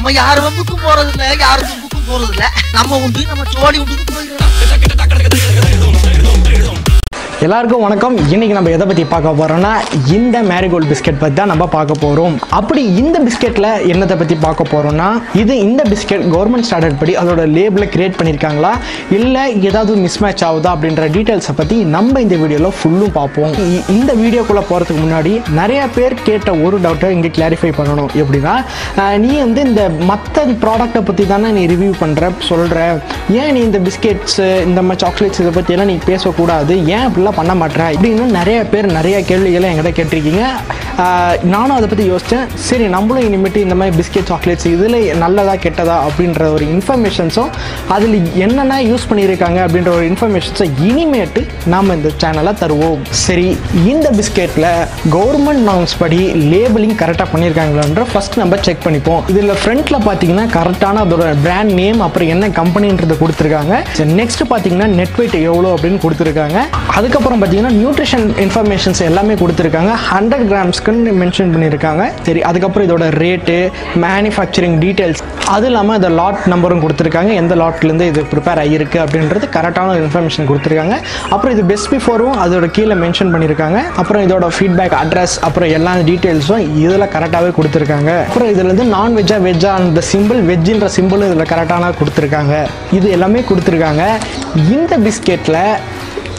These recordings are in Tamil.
நம்ம யார் வந்துக்கும் போறது இல்ல யாருக்கும் போறது இல்ல நம்ம உண்டு நம்ம சோழி உண்டுக்கு போயிடலாம் எல்லாருக்கும் வணக்கம். இன்னைக்கு நம்ம எதை பற்றி பார்க்க போறோம்னா இந்த மேரிகோல்ட் பிஸ்கெட் பற்றி தான் நம்ம பார்க்க போகிறோம் அப்படி இந்த பிஸ்கெட்டில் என்னத்தை பற்றி பார்க்க போகிறோம்னா இது இந்த பிஸ்கெட் கவர்மெண்ட் ஸ்டாண்டர்ட் படி அதோட லேபிளை கிரியேட் பண்ணியிருக்காங்களா இல்லை ஏதாவது மிஸ் மேட்ச் ஆகுதா அப்படின்ற டீட்டெயில்ஸை பற்றி நம்ம இந்த வீடியோவில் ஃபுல்லும் பார்ப்போம். இந்த வீடியோக்குள்ளே போகிறதுக்கு முன்னாடி நிறைய பேர் கேட்ட ஒரு டவுட்டை இங்கே கிளாரிஃபை பண்ணணும். எப்படின்னா நீ வந்து இந்த மற்ற ப்ராடக்ட்டை பற்றி தானே நீ ரிவ்யூ பண்ணுற சொல்கிற ஏன் நீ இந்த பிஸ்கெட்ஸு இந்த மாதிரி சாக்லேட்ஸ் இதை பற்றியெல்லாம் நீ பேசக்கூடாது? ஏன் அப்படிலாம் பண்ண மாட்டேன் இப்படின்னு நிறைய பேர் நிறைய கேள்விகளை என்கிட்ட கேட்டிருக்கீங்க. நானும் அதை பற்றி யோசித்தேன் சரி நம்மளும் இனிமேட்டு இந்த மாதிரி பிஸ்கெட் சாக்லேட்ஸ் இதில் நல்லதா கெட்டதா அப்படின்ற ஒரு இன்ஃபர்மேஷன்ஸும் அதில் என்னென்ன யூஸ் பண்ணியிருக்காங்க அப்படின்ற ஒரு இன்ஃபர்மேஷன்ஸை இனிமேட்டு நாம் இந்த சேனலை தருவோம். சரி இந்த பிஸ்கெட்டில் கவர்மெண்ட் நார்ம்ஸ் படி லேபிளிங் கரெக்டாக பண்ணியிருக்காங்களான்ற ஃபர்ஸ்ட் நம்ம செக் பண்ணிப்போம். இதில் ஃப்ரண்ட்டில் பார்த்தீங்கன்னா கரெக்டான அதோட பிராண்ட் நேம் அப்புறம் என்ன கம்பெனின்றது கொடுத்துருக்காங்க. நெக்ஸ்ட் பார்த்தீங்கன்னா நெட் வெயிட் எவ்வளோ அப்படின்னு கொடுத்துருக்காங்க. அதுக்கப்புறம் பார்த்தீங்கன்னா நியூட்ரிஷன் இன்ஃபர்மேஷன்ஸ் எல்லாமே கொடுத்துருக்காங்க. ஹண்ட்ரட் கிராம்ஸ்க்குன்னு மென்ஷன் பண்ணியிருக்காங்க. சரி அதுக்கப்புறம் இதோட ரேட்டு மேனுஃபேக்சரிங் டீட்டெயில்ஸ் அது இல்லாமல் இந்த லாட் நம்பரும் கொடுத்துருக்காங்க. எந்த லாட்லேருந்து இது ப்ரிப்பேர் ஆகியிருக்கு அப்படின்றது கரெக்டான இன்ஃபர்மேஷன் கொடுத்துருக்காங்க. அப்புறம் இது பெஸ்ட் பிஃபோரும் அதோட கீழே மென்ஷன் பண்ணியிருக்காங்க. அப்புறம் இதோட ஃபீட்பேக் அட்ரஸ் அப்புறம் எல்லா டீட்டெயில்ஸும் இதில் கரெக்டாகவே கொடுத்துருக்காங்க. அப்புறம் இதுலேருந்து நான்வெஜ்ஜா வெஜ்ஜா அந்த சிம்பிள் வெஜ்ஜின்ற சிம்பிளும் இதில் கரெக்டான கொடுத்துருக்காங்க. இது எல்லாமே கொடுத்துருக்காங்க. இந்த பிஸ்கெட்டில்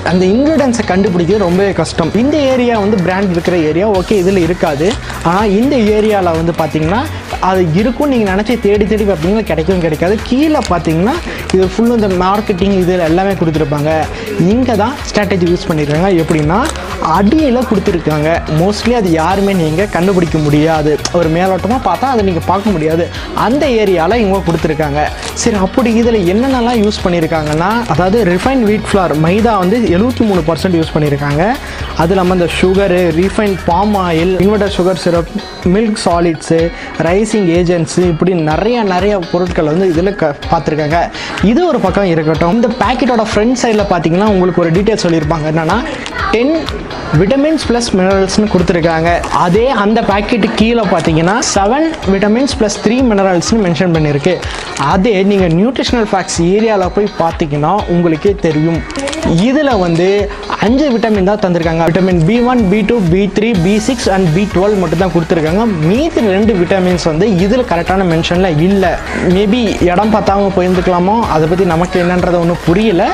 அந்த இன்க்ரீடியன்ஸை கண்டுபிடிக்கிறது ரொம்பவே கஷ்டம். இந்த ஏரியா வந்து பிராண்ட் இருக்கிற ஏரியா ஓகே இதில் இருக்காது. ஆனால் இந்த ஏரியாவில் வந்து பார்த்திங்கன்னா அது இருக்கும் நீங்கள் நினச்சி தேடி தேடி பார்த்தீங்கன்னா கிடைக்கும் கிடைக்காது. கீழே பார்த்தீங்கன்னா இது ஃபுல்லும் இந்த மார்க்கெட்டிங் இதில் எல்லாமே கொடுத்துருப்பாங்க. இங்கே தான் ஸ்ட்ராட்டஜி யூஸ் பண்ணியிருக்காங்க எப்படின்னா அடியில் கொடுத்துருக்காங்க. மோஸ்ட்லி அது யாருமே நீங்கள் கண்டுபிடிக்க முடியாது. ஒரு மேலோட்டமாக பார்த்தா அதை நீங்கள் பார்க்க முடியாது. அந்த ஏரியாவில் இவங்க கொடுத்துருக்காங்க. சரி அப்படி இதில் என்னென்னலாம் யூஸ் பண்ணியிருக்காங்கன்னா அதாவது ரிஃபைன் வீட் ஃப்ளார் மைதா வந்து எழுபத்தி மூணு பர்சன்ட் யூஸ் பண்ணியிருக்காங்க அது இல்லாமல் இந்த sugar refine palm oil inverter sugar syrup milk solids raising agents இப்படி நிறைய நிறைய பொருட்கள் வந்து இதில் க பார்த்துருக்காங்க. இது ஒரு பக்கம் இருக்கட்டும். இந்த பேக்கெட்டோட ஃப்ரண்ட் சைடில் பார்த்தீங்கன்னா உங்களுக்கு ஒரு டீட்டெயில் சொல்லியிருப்பாங்க. என்னென்னா டென் விட்டமின்ஸ் ப்ளஸ் மினரல்ஸ்னு கொடுத்துருக்காங்க. அதே அந்த பாக்கெட்டு கீழே பார்த்தீங்கன்னா செவன் விட்டமின்ஸ் ப்ளஸ் த்ரீ மினரல்ஸ்னு மென்ஷன் பண்ணியிருக்கு. அதே நீங்கள் நியூட்ரிஷனல் ஃபேக்ட்ஸ் ஏரியாவில் போய் பார்த்தீங்கன்னா உங்களுக்கே தெரியும். இதில் வந்து அஞ்சு விட்டமின் தான் தந்திருக்காங்க. Vitamin B one B two B three B six and B twelve மட்டும் தான் கொடுத்துருக்காங்க. மீதி ரெண்டு விட்டமின்ஸ் வந்து இதில் கரெக்டான மென்ஷனில் இல்லை. மேபி இடம் பார்த்தாம போயிருந்துக்கலாமோ? அதை பற்றி நமக்கு என்னன்றது ஒன்றும் புரியல.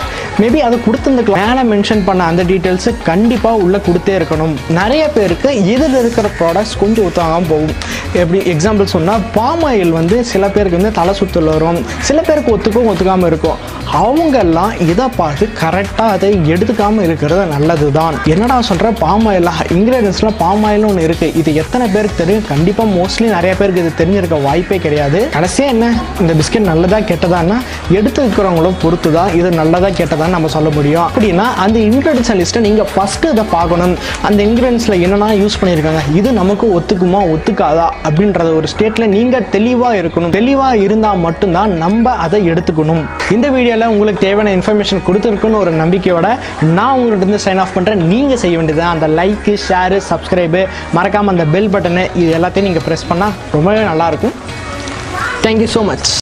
மேபி அதை கொடுத்துருந்துக்கலாம். மேலே மென்ஷன் பண்ண அந்த டீட்டெயில்ஸு கண்டிப்பாக உள்ளே கொடுத்தே இருக்கணும். நிறைய பேருக்கு இதில் இருக்கிற ப்ராடக்ட்ஸ் கொஞ்சம் ஒத்தாகாமல் போகும். எப்படி எக்ஸாம்பிள் சொன்னால் பாம் ஆயில் வந்து சில பேருக்கு வந்து தலை சுத்தல் வரும். சில பேருக்கு ஒத்துக்கும் ஒத்துக்காமல் இருக்கும். அவங்கெல்லாம் இதை பார்த்து கரெக்டாக அதை எடுத்துக்காமல் இருக்கிறது நல்லது தான் என்னடா சொல்கிற பாம் ஆயில் இன்க்ரீடியன்ஸ்லாம் பாம் ஆயில்னு ஒன்று இருக்குது இது எத்தனை பேருக்கு தெரியும்? கண்டிப்பாக மோஸ்ட்லி நிறைய பேருக்கு இது தெரிஞ்சிருக்க வாய்ப்பே கிடையாது. கடைசியாக என்ன? இந்த பிஸ்கெட் நல்லதாக கெட்டதான்னா எடுத்துக்கிறவங்களும் பொறுத்து தான் இது நல்லதாக கெட்டதா தான் நம்ம சொல்ல முடியும். அப்படின்னா அந்த இன்க்ரீடியன்ஸ் லிஸ்ட்டை நீங்கள் ஃபஸ்ட்டு இதை பார்க்கணும். அந்த இன்க்ரீடியன்ஸில் என்னென்ன யூஸ் பண்ணியிருக்காங்க? இது நமக்கு ஒத்துக்குமா ஒத்துக்காதா? அப்படின்றத ஒரு ஸ்டேட்டில் நீங்கள் தெளிவாக இருக்கணும். தெளிவாக இருந்தால் மட்டும்தான் நம்ம அதை எடுத்துக்கணும். இந்த வீடியோவில் உங்களுக்கு தேவையான இன்ஃபர்மேஷன் கொடுத்துருக்குன்னு ஒரு நம்பிக்கையோட நான் உங்கள்கிட்ட இருந்து சைன் ஆஃப் பண்ணுறேன் நீங்கள் செய்ய வேண்டியது அந்த லைக்கு ஷேரு சப்ஸ்கிரைபு மறக்காமல் அந்த பெல் பட்டனு இது எல்லாத்தையும் நீங்கள் ப்ரெஸ் பண்ணால் ரொம்பவே நல்லாயிருக்கும் தேங்க்யூ ஸோ மச்